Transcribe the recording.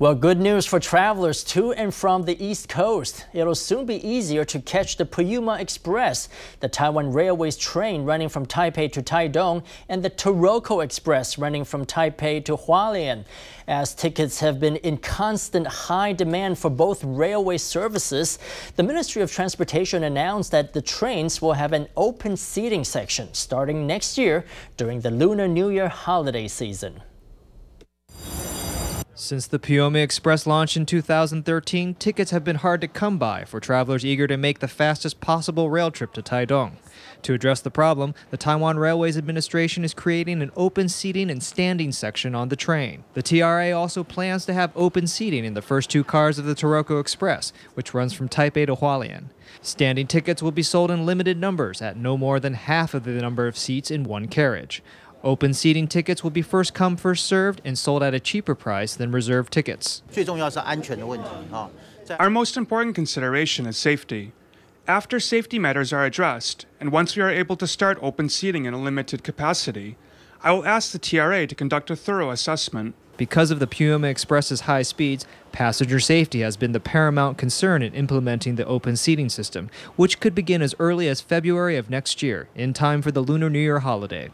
Well, good news for travelers to and from the East Coast. It'll soon be easier to catch the Puyuma Express, the Taiwan Railways train running from Taipei to Taitung, and the Taroko Express running from Taipei to Hualien. As tickets have been in constant high demand for both railway services, the Ministry of Transportation announced that the trains will have an open seating section starting next year during the Lunar New Year holiday season. Since the Puyuma Express launched in 2013, tickets have been hard to come by for travelers eager to make the fastest possible rail trip to Taitung. To address the problem, the Taiwan Railways Administration is creating an open seating and standing section on the train. The TRA also plans to have open seating in the first two cars of the Taroko Express, which runs from Taipei to Hualien. Standing tickets will be sold in limited numbers at no more than half of the number of seats in one carriage. Open seating tickets will be first come, first served and sold at a cheaper price than reserved tickets. Our most important consideration is safety. After safety matters are addressed, and once we are able to start open seating in a limited capacity, I will ask the TRA to conduct a thorough assessment. Because of the Puyuma Express's high speeds, passenger safety has been the paramount concern in implementing the open seating system, which could begin as early as February of next year, in time for the Lunar New Year holiday.